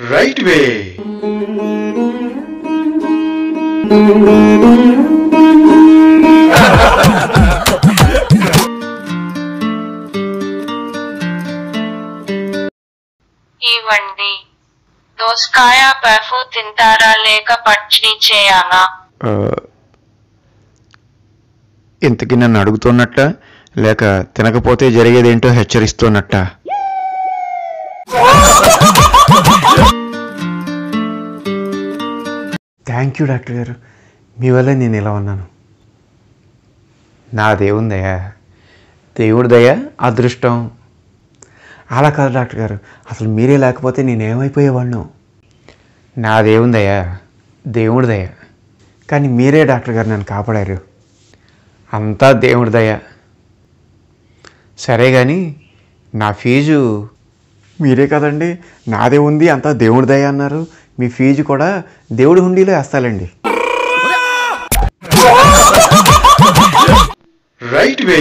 right way. ఇవ్వండి. దోసకాయ పఫు తింటారా లేక పచ్చడి చేయాలా? ఇంతకీ నన్ను అడుగుతున్నట్ట? లేక తినకపోతే జరిగేదేంటో హెచ్చరిస్తున్నట్ట? థ్యాంక్ యూ డాక్టర్ గారు. మీ వల్ల నేను ఇలా ఉన్నాను. నా దేవుని దయ దేవుడి దయ అదృష్టం. అలా కాదు డాక్టర్ గారు. అసలు మీరే లేకపోతే నేను ఏమైపోయేవాళ్ళను నా దేవుని దయ దేవుడి దయ. కానీ మీరే డాక్టర్ గారు నన్ను కాపాడారు. అంతా దేవుడి దయ. సరే కానీ నా ఫీజు మీరే కదండి. నాదే ఉంది అంతా దేవుడి దయ అన్నారు. మీ ఫీజు కూడా దేవుడి హుండీలో వేస్తాలండి. Right way.